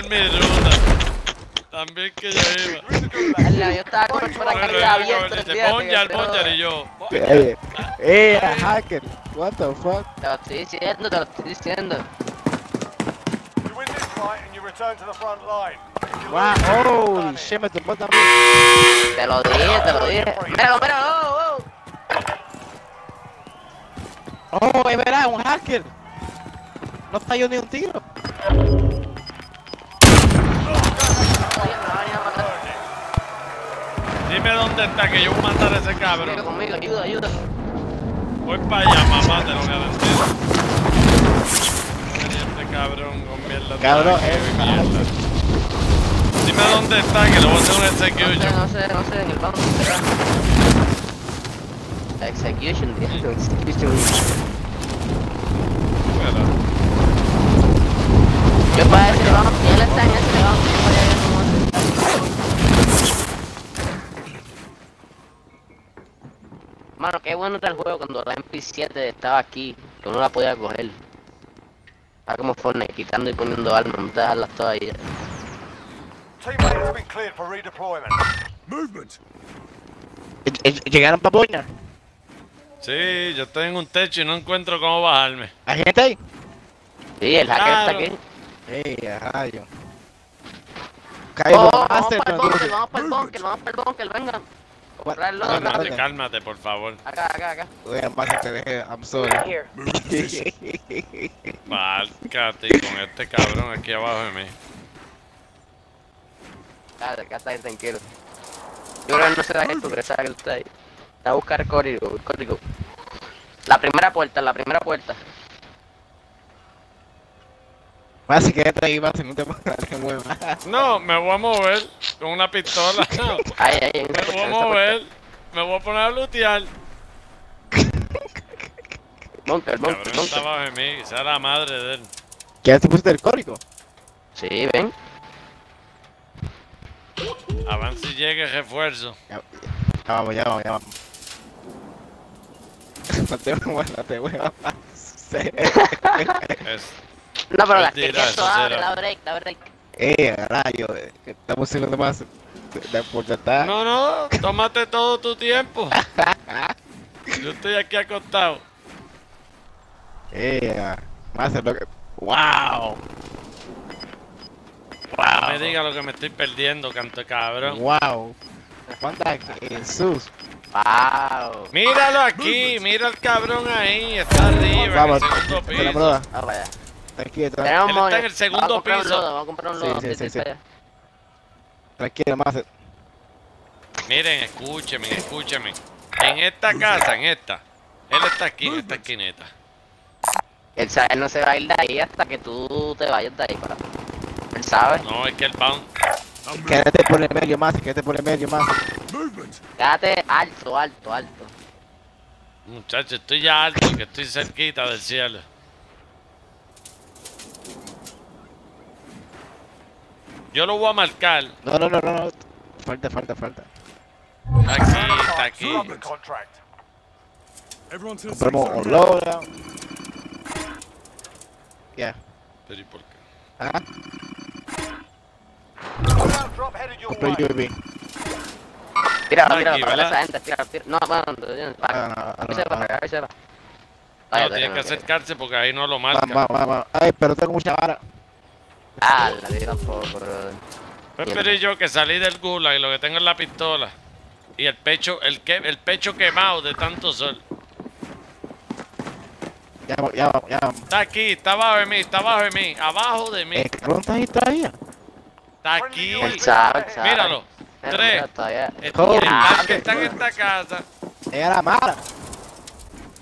Ruta. También que yo iba. Ala, Yo estaba con el abierto. Bonjar y yo. Eh, eh, hacker. What the fuck? Te lo estoy diciendo, te lo estoy diciendo. You win this fight and you return to the front line. If you Wow, it. shit, me también. Te lo dije, te lo dije. Míralo, míralo, oh, oh. Oh, es verdad, un hacker. No falló ni un tiro. Oye, me va a venir a matar. Dime dónde está que yo voy a matar a ese cabrón. conmigo, ayuda, ayuda. Voy para allá, mamá, te lo garantizo. Este cabrón con mierda. Cabrón, es mierda. Dime dónde está que le voy a hacer un No sé, execution. no sé, no sé, en el banco. Execution, tío. Execution. Yo para ese le vamos, él está en ese le Mano, qué bueno está el juego cuando la MP7 estaba aquí, que uno la podía coger. Está como Fortnite, quitando y poniendo armas, no te dejarlas todas ahí. Teammate has been cleared for redeployment. Movement. ¿Llegaron pa' Boña? Sí, yo estoy en un techo y no encuentro cómo bajarme. ¿Hay gente ahí? Sí, el hacker está aquí. Eh, a rayo. Caigo, Oh, vamos Master, para el bunker, vamos para el bunker, vamos para el bunker, venga. Venga, Cálmate, por favor. Acá, acá, acá. Oye, Master, te dejé, I'm sorry. Márcate con este cabrón aquí abajo de mí. Dale, acá está ahí, tranquilo. Yo creo que no se da esto, pero sabe que está ahí. Está a buscar el código, el código. La primera puerta, la primera puerta. Si quédate ahí, más si no te te muevas. No, me voy a mover con una pistola. Me voy a mover. Me voy a poner a lootear. Cabrón bunker. está abajo de mí. La madre de él. ¿Qué te pusiste el código? Sí, ven. Avance y llegue refuerzo. Ya, ya vamos, ya vamos, ya vamos. No te muevas, no te muevas No, pero la que abre, la break, la break. eh, rayo, eh, estamos segundo más de, de por tratar. No, no, tómate todo tu tiempo. Yo estoy aquí acostado. Eh, más lo que. ¡Wow! No me diga lo que me estoy perdiendo, canto cabrón. ¡Wow! ¿Cuántas? Jesús. Wow. Míralo aquí, mira el cabrón ahí, está arriba, Vamos, en el segundo la prueba. Tranquilo, Él está en el segundo piso. lodo, Vamos a comprar un lodo. sí, sí, de sí. tranquilo, más. Miren, escúcheme, escúcheme. En esta casa, en esta. Él está aquí, en esta esquineta. Él, sabe, él no se va a ir de ahí hasta que tú te vayas de ahí, para. Él sabe. No, es que el moving. Quédate por el medio más, quédate por el medio más. Quédate alto, alto, alto. Muchacho, estoy ya alto, que estoy cerquita del cielo. Yo lo voy a marcar. No, no, no, no, no. Falta, falta, falta. Aquí, está aquí. Compramos loadout. Ya. Pero ¿y por qué? Your Compré. UAV. Tira, tira, para esa gente, tira, tira. No, Ah, no, no, no, no. avisa para. No, Vaya, tiene que tengo acercarse porque ahí no lo Vamos, marca. vamos, vamos. Ay, pero tengo mucha vara. Ah, la vida Pues pero y yo que salí del gulag y lo que tengo es la pistola. Y el pecho, el que, el pecho quemado de tanto sol. Ya vamos, ya vamos, ya vamos. Está aquí, está abajo de mí, está abajo de mí, abajo de mí. Eh, cabrón, estás ahí todavía. Está aquí. Sabe, sabe. Míralo. Tres. Ya, están- están en esta casa. Era la mala.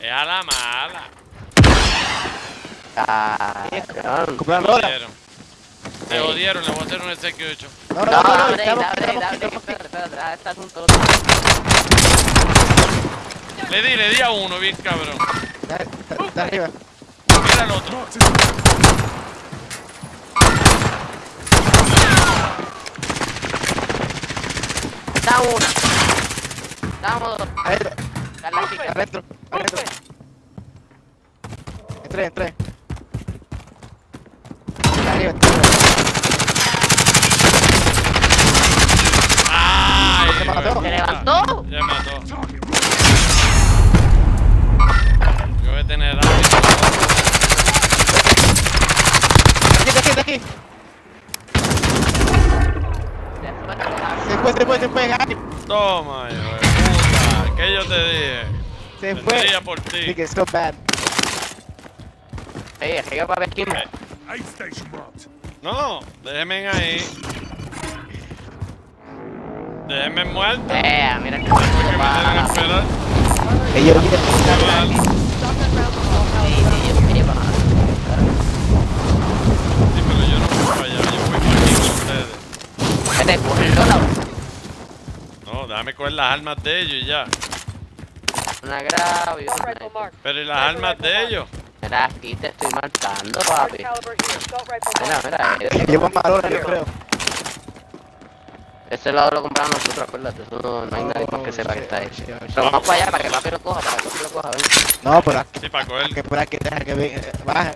Es a la mala. cabrón. Te jodieron, le voy a hacer un execution. No, No, no, no, estamos. Le di, le di a uno, bien cabrón. Está, arriba. Mira el otro. Da una. Damos dos. Adentro, adentro, adentro. Entré, entré. Está arriba, está arriba. ¡Ay! ¿Se mató? hijo de ¿Se puta. levantó? Ya mató. target. Yo voy a tener algo. Aquí, aquí, aquí. Se fue, se fue, se fue, Gary. Toma, hijo de puta. ¿Qué yo te dije? Se fue. Vendría por ti. Dije, so bad. Ey, arriba para ver quién. No, déjenme ahí. Déjenme muerto. Eh, mira que Que me tienen a esperar. Ellos quieren Chaval. Sí, pero yo no voy para allá, yo voy para aquí con ustedes. Vete, coge el dólar. No, déjame coger las armas de ellos y ya. Una grave. Pero ¿y las armas de ellos? Mira, aquí te estoy Large papi. Mira, mira, eh, Llevan valores, yo creo. Ese lado lo compramos nosotros, acuérdate, eso no, no hay nadie más que sepa que está ahí. Pero vamos para allá para que papi lo coja, para que papi lo coja, ven. No, pero aquí, Sí, para coger. que por aquí deja que ve- eh, baje.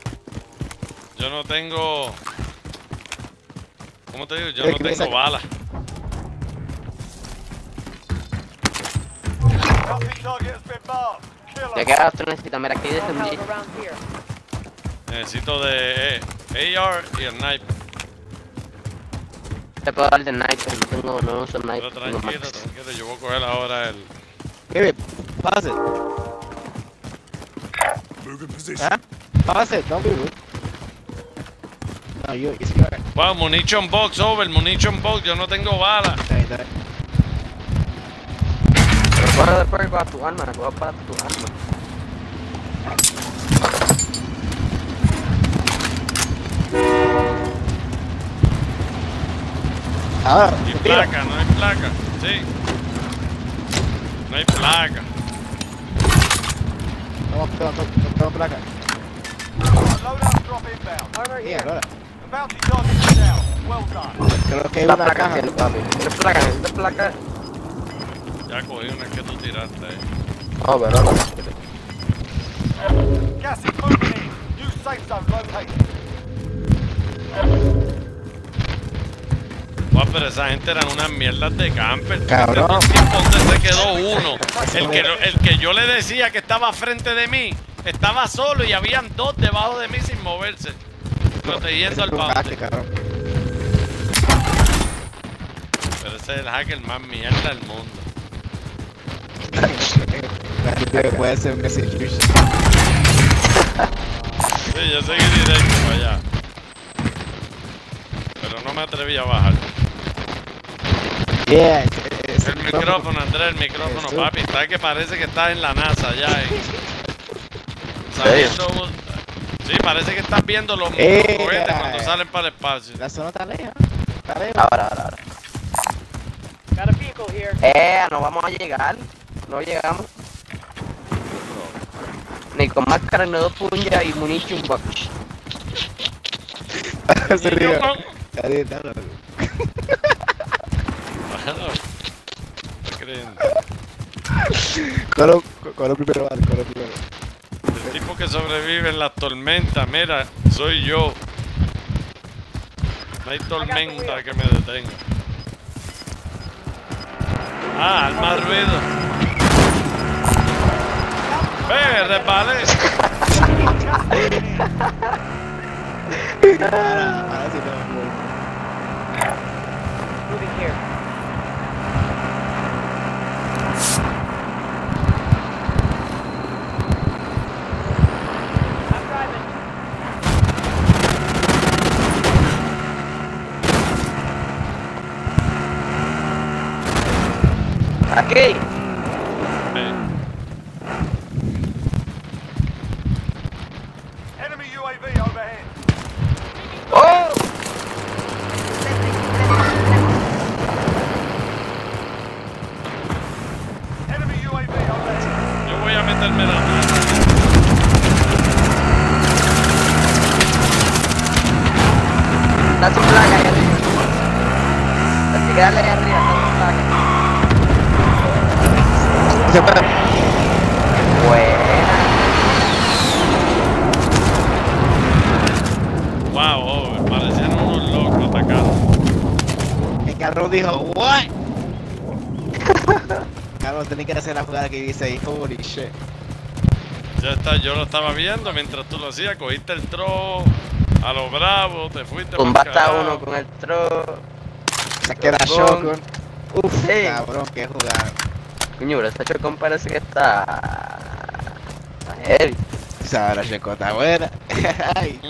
Yo no tengo. ¿Cómo te digo? Yo no tengo balas. ¿De qué tú necesitas? Mira, aquí dice un. Necesito de eh, AR y el sniper. Te puedo dar de sniper, no tengo, no uso Pero sniper, tengo tranquilo, tranquilo. Yo voy a coger ahora el. Huh? Pause it, don't be rude. No, you, it's. Wow, munition box over, munition box. Yo no tengo bien. Pero coge después para tu arma, para tu arma. Ahora, Y tira. placa, no hay placa. Sí. No hay placa. No, no, no, no tengo placa. Here. ahora. The bounty target is down. Well done. Creo que hay una placa, caja. papi. ¿Quieres placa? ¿Quieres placa? Ya cogí una que tú tiraste ahí. Oh, pero no. Gas is moving in. New safe zone located. Pero esa gente eran unas mierdas de camper. Cabrón. Se quedó uno. El que, el que yo le decía que estaba frente de mí, estaba solo y habían dos debajo de mí sin moverse. Protegiendo al cabrón. Pero ese es el hacker más mierda del mundo. Puede ser un execution. Sí, yo seguí directo para allá. Pero no me atreví a bajar. Yeah, El micrófono, Andrés, el micrófono, Eso. papi. Está que parece que estás en la NASA ya. eh. Saliendo- Sí, parece que estás viendo los Eh, cohetes cuando salen para el espacio. La zona está lejos. Está lejos. Ahora, ahora, ahora. Got a vehicle here. Eh, no vamos a llegar. No llegamos. Ni con máscara, ni dos puñas y munition box. Se Y yo, ríe. no. Está Bueno, estoy creyendo. Colo, colo primero, vale, colo primero. El tipo que sobrevive en las tormentas, mira, soy yo. No hay tormenta que me detenga. Ah, al más ruido. Ve, resbalé. Ahora, ahora sí tengo que Moving here. Enemy UAV overhead. ¡Oh! Enemy UAV overhead. yo voy a meterme la mano. Está su placa ahí arriba. Así que dale ahí arriba, está su placa. Se. Buena. Wow, oh, parecían unos locos atacando. El cabrón dijo, what? cabrón, tenés que hacer la jugada que dice ahí, holy shit. Ya está, yo lo estaba viendo mientras tú lo hacías, cogiste el tro a lo bravo, te fuiste pa'l Tumbaste a uno con el tro. La Shotgun. shotgun. Uf, Sí. cabrón, qué jugada. Coño, pero esta chocón parece que está. Está heavy. O sea, la está buena. Ay,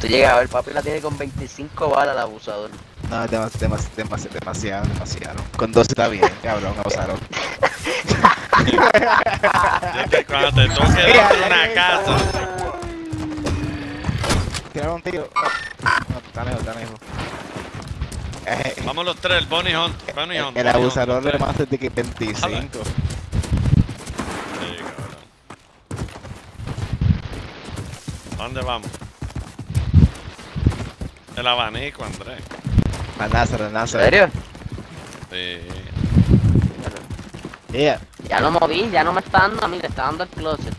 Tú llegas a ver, papi la tiene con 25 balas el abusador. no, demas, demas, demas, demasiado, demasiado. Con dos está bien, cabrón, abusaron. Ya te- Cuando te toque darte una casa. Tiraron un tiro. No, está lejos, está lejos. Eh, Vamos los tres, el Bunny Hunt. Bunny Hunt. el abusador Hunt, de más de que 25. Sí, cabrón. ¿A ¿Dónde vamos? El abanico, Andrés. La NASA, la ¿En NASA. serio? Sí. Yeah. Ya lo moví, ya no me está dando a mí, le está dando el closet.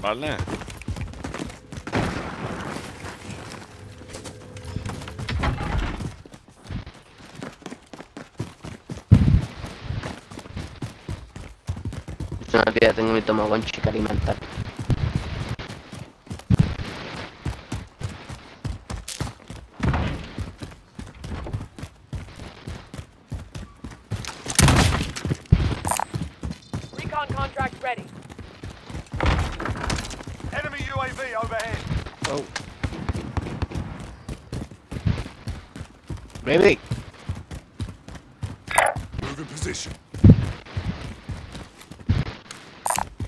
¿Vale? Se me olvida, tengo mi tomogón chica alimentar. Recon contract ready. Enemy UAV overhead. Oh. Ready? Move in position.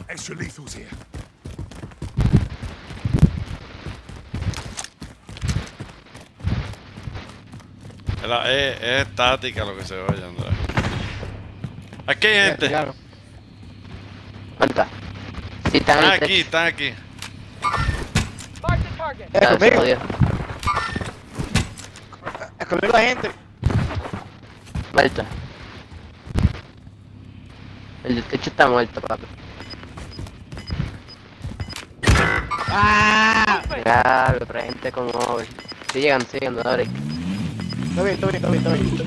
Extra lethals here. Es, la- es- es estática lo que se oye, Andrés. Aquí hay gente. Claro. ¿Cuánta? Sí, están Están aquí, techo. están aquí. Ya, se conmigo. Conmigo la gente. Muerto. El del techo está muerto, papi. ¡Ah! Claro, otra gente con over. Sí llegan, sí llegan, ahora. Todo bien, todo bien, todo bien, todo bien. Este.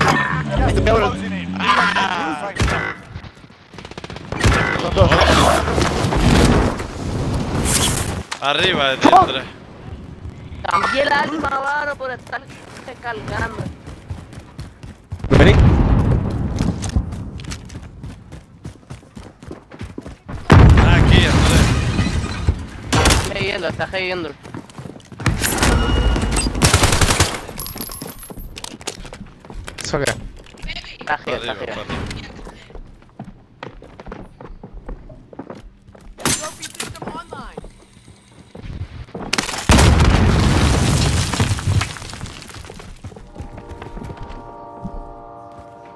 Ah. Zone. Son dos. Arriba de ti, Andrés. Cambié el arma, mano, por estar cargando. Ready? Están aquí, Andrés. Está reviviendo, está reviviendo. ¿Eso qué? Está arriba, está online.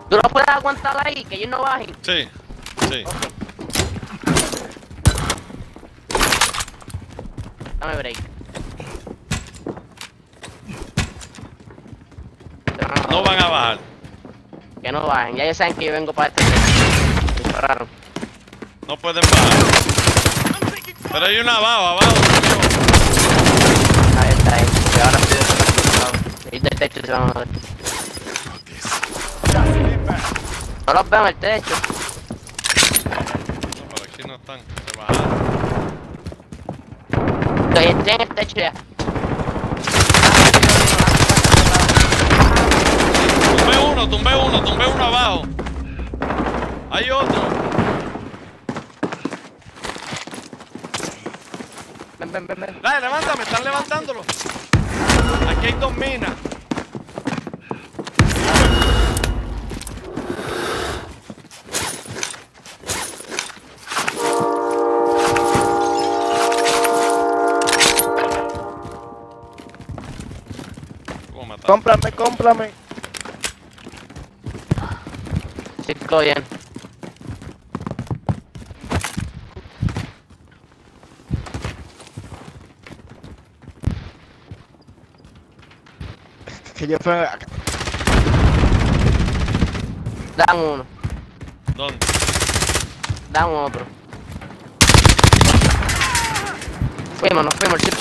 ¿Tú no puedes aguantar ahí? Que ellos no bajen. Sí, sí. Dame break. No van a bajar. Que no bajen. Ya ellos saben que yo vengo para este. Dispararon. No pueden bajar. Pero hay una abajo, abajo. Ahí está, ahí. Y ahora estoy descontrolado. Ellos del techo se van a inbound. No los veo en el techo. No, por aquí no están. Se bajaron. Estoy en el techo ya. uno, tumbé uno, tumbé uno abajo. Hay otro. Ven, ven, ven, ven. Dale, levántame, están levantándolo. Aquí hay dos minas. Cómprame, cómprame. Cinco bien. Que yo fue. Dan uno. ¿Dónde? Dan otro. Fuimos, nos fuimos, chicos.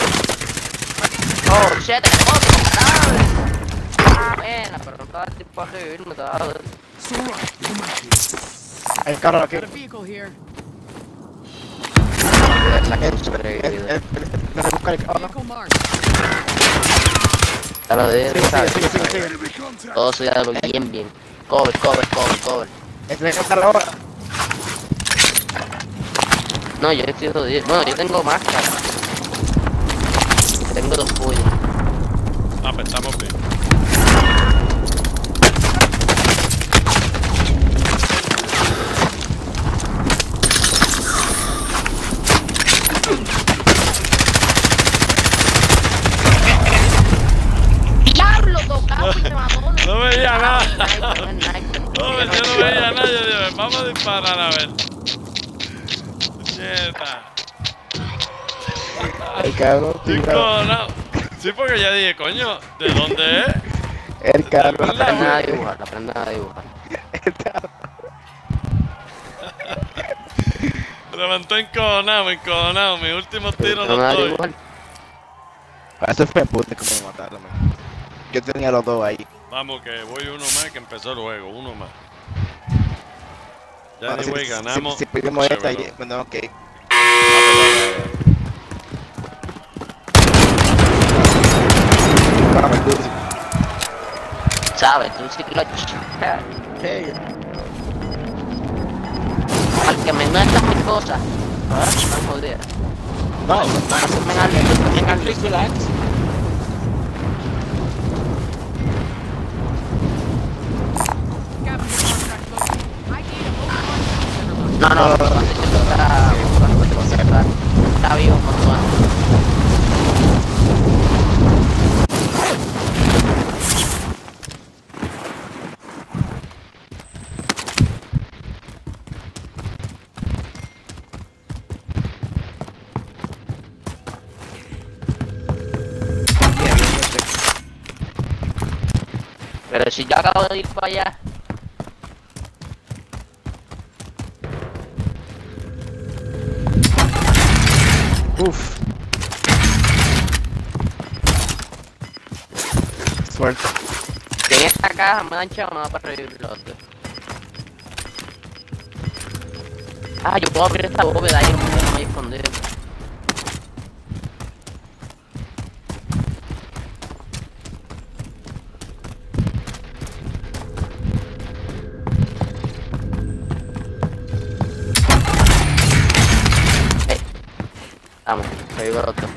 Oh, shit, otro. Ah, pena, pero no estaba el tipo a revivirme, estaba... Right. Make it. El carro aquí. La que el, sobrevivido. el, el, el, carro. Ya lo de ¿sabes? sigue, sigue, sigue. Todo cuidado bien, bien. Cover, cover, cover, cover. Este es el carro ahora. No, yo estoy jodido. Bueno, yo tengo máscara. Tengo dos puños. Ah, pues estamos bien. ¡Diablo! Tocado y me mató. No No, yo no veía nada. Yo vamos a disparar a ver. Nieta. El carro. Estoy tirado. cojonado. Sí, porque ya dije, coño, ¿de dónde es? El carro. La prenda a dibujar, la prenda a dibujar. El carro. Levantó encojonado, encojonado. Mis últimos tiros No los doy. Ah, Eso fue puta como me mataron. man. Yo tenía los dos ahí. Vamos, que voy uno más que empezó el juego. Uno más. Ya Bueno, anyway, si, ganamos. Si, si pedimos esta, y, bueno, ok. ¿Sabes? Tú sí clutch. Hey, Al que me metas mis cosas. Ah, están jodidas. No, Asumen al asumen al relax. Scavenger No, no, no, no, esto está, está, está vivo. Pero si yo acabo de ir para allá, Uf. Que en esta caja me va para revivir los otros. Ah, yo puedo abrir esta bóveda y no me voy a esconder. Eh, Vamos, revivo el otro.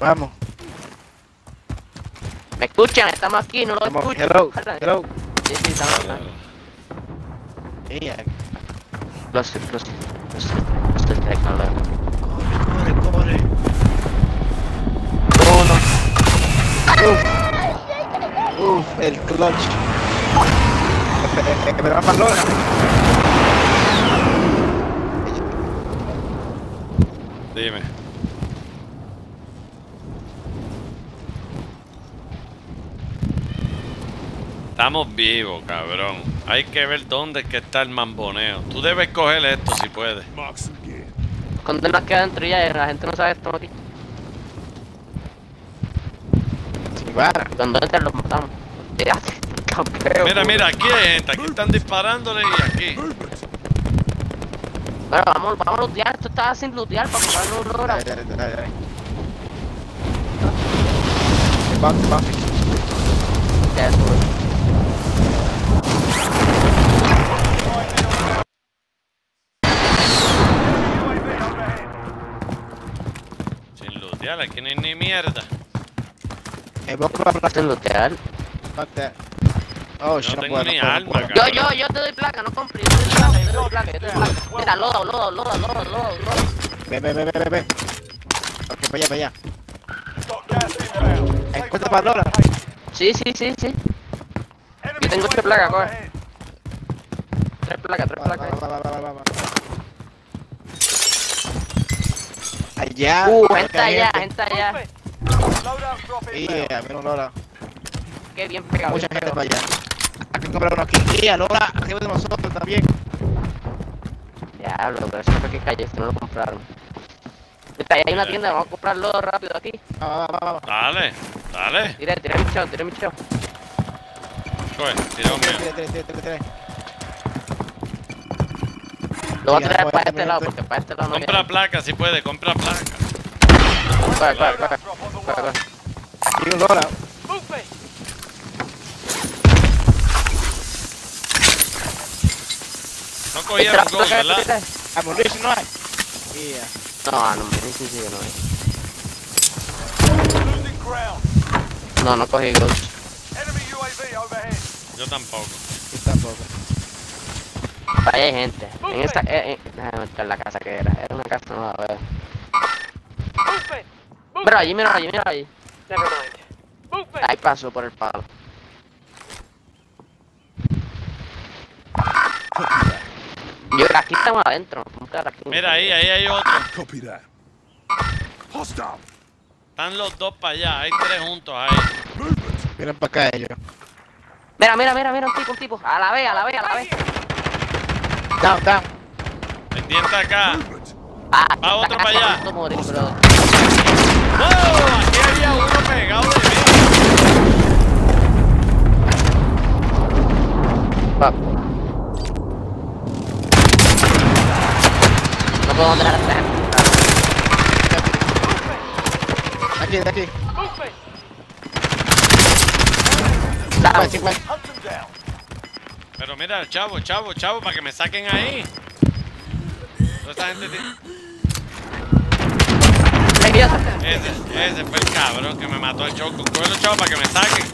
Vamos. ¿Me escuchan? Estamos aquí, no lo Vamos. escuchan. Hello. Hello. Sí, sí, estamos acá. Ella. Close, close, close, close the technology. Corre, corre. Uno. Uf. Uf, el clutch. Eh, eh, Pero va para Lora. Dime. Estamos vivos, cabrón. Hay que ver dónde es que está el mamboneo. Tú debes coger esto si puedes. Cuando nos queda dentro ya, la gente no sabe estamos aquí. Vara. Cuando entran los matamos. Mira, mira, aquí hay gente. Aquí están disparándole y aquí. Bueno, vamos, vamos a lootear. Esto estaba sin lootear para comprarlo una hora. Dale, dale, dale. Ya. Lootear, aquí no hay ni mierda. Eh, vos placa. Sin lootear. Oh, No shit, tengo ni. Yo, yo, yo te doy placa, no compres. Yo te doy placa, yo te doy placa, yo. Mira, lodo, lodo, lodo, lodo, lodo, lodo. Ve, ve, ve, ve, ve, ve. Ok, para allá, para allá. Got gas inbound. Take Encuentra para Lola. Sí, sí, sí, sí. Yo tengo UAV otra placa, coge. Tres placas, tres placas. va, va, va, va, va. Allá. Uh, allá, gente. gente allá. Drop inbound. Yeah, Lola. Qué bien pegado. Mucha bien gente pegado. para allá. Hay que comprar uno aquí. Yeah, Lola, arriba de nosotros también. Diablo, pero eso fue que cayó, este no lo compraron. Está ahí, hay una tienda, vamos a comprarlo rápido aquí. Va, va, va. Dale, dale. Tira, tira mi chavo, tira mi tira tira, tira, tira, tira. Lo voy a tirar para este lado, porque para este lado no Compra placa si puede, compra placa. Coge, way. coge. Y un. Movement. No cogieron gol, ¿verdad? Ammunition no hay. Yeah. No, no, sí, sí, no hay. No, no cogí gol. Enemy UAV overhead. Yo tampoco. Ahí hay gente. En esta, eh, eh, déjame buscar la casa que era. Era una casa, no veo. Movement. Mira allí, mira allí, mira allí. Ahí pasó por el palo. Yo, aquí estamos adentro. Mira ahí, ahí hay otro. Copy that. Hostile. Están los dos para allá, hay tres juntos ahí. Miren para acá ellos. Mira, mira, mira, mira, un tipo, un tipo. A la vez, a la vez, a la vez. Down, down. Acá. Ah, Va otro para allá. ¡Oh! Aquí había uno pegado de mí. No puedo entrar. Aquí, de aquí. Pero mira, chavo, chavo, chavo, para que me saquen ahí. Toda esta gente. Ese, ese fue el cabrón que me mató el choco. Cógelo, chavo, para que me saquen.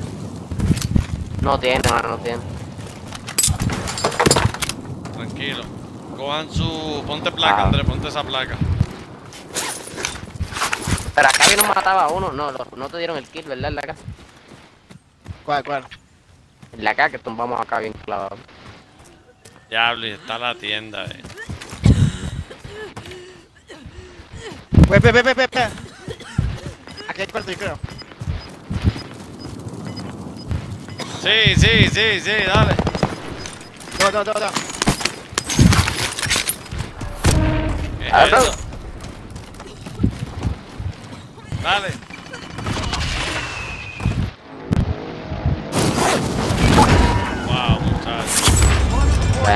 No tiene, mano, no tiene. Tranquilo. Cojan su. Ponte placa, Ah. Andrés, ponte esa placa. Pero acá vino mataba a uno. No, no te dieron el kill, ¿verdad? En la acá. ¿Cuál, cuál? En la acá que tumbamos acá bien clavado. Diablo, y está la tienda, eh. Ve, ve, ve, ve, ve, ve. Aquí hay cuarto, yo creo. Sí, sí, sí, sí, dale. No, no, no, no. ¿Qué es eso? Dale.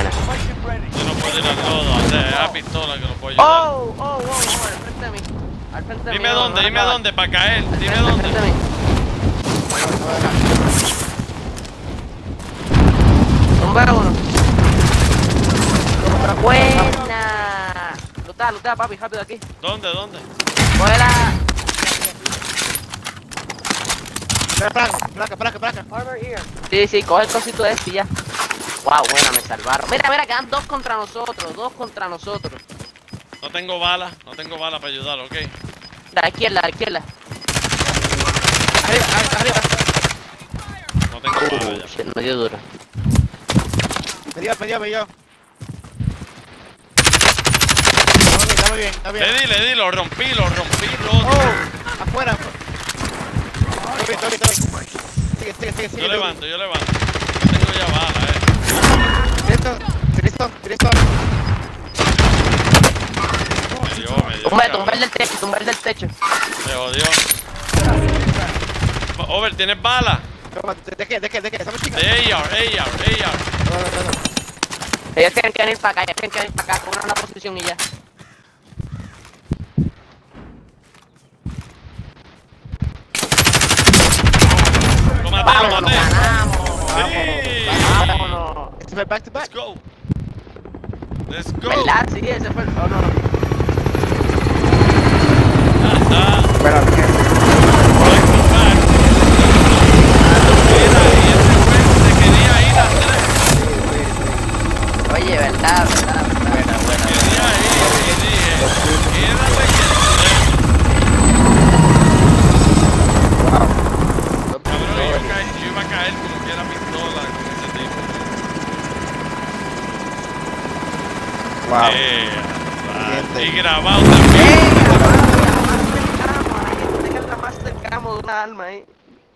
Yo no puedo ir al lodo, o sea, es la pistola que lo puedo ayudar. Oh, oh, oh, oh, al frente de mí. Al frente de mí. Dime no, dónde, no, dime no, dónde, para caer. Dime Al frente de dónde. mí. Tumba uno. Buena. Lutea, lutea, papi, rápido aquí. ¿Dónde, dónde? Coge la. Placa, placa, placa, placa. Sí, sí, coge el cosito este y ya. Wow, buena, me salvaron. Mira, mira, quedan dos contra nosotros, dos contra nosotros. No tengo bala, no tengo bala para ayudar, ok. A la izquierda, a la izquierda. Arriba, arriba, arriba. No tengo bala Uh, ya. shit, me dio duro. Me dio, me dio, me dio. Está muy bien, está bien, Le di, le di, lo rompí, lo rompí, lo Oh, afuera. Está bien, está bien. Sigue, sigue, sigue, sigue. Yo levanto, yo levanto. No tengo ya bala, eh. Directo, directo, directo. Me dio, me dio. Tumba, tumba el del techo, tumba el del techo. Me jodió. Over, ¿tienes bala? ¿De qué, de qué, de qué? ¿Estamos chicas? De AR, AR, AR. No, no, no. Ellos tienen que venir para acá, ellos tienen que venir para acá, pongan una posición y ya. Lo maté, lo maté. ganamos. Sí. Vámonos. Este fue back to back. Let's go. Let's go. ¿Verdad? Sí, ese fue el. Oh, no, no. Ah, Bueno, back to back. Mira, y ese juego se quería ir a tres. Oye, verdad, verdad. Quería ir y dije, quédate que Dos Eh, Gente. y grabado también. Tengan la Master Camo de una arma ahí.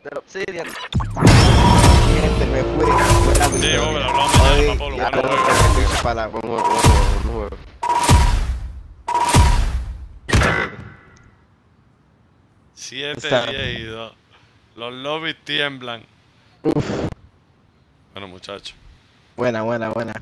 Del Obsidian. Gente, me fui. Buena Sí, victoria. hombre, hablamos mañana, Hoy Papolo, ya bueno, tengo bueno. que decir palabras. Un juego, un juego, un juego. Siete, diez y dos. Los lobbies tiemblan. Uf, Bueno, muchachos. buena, buena, buena.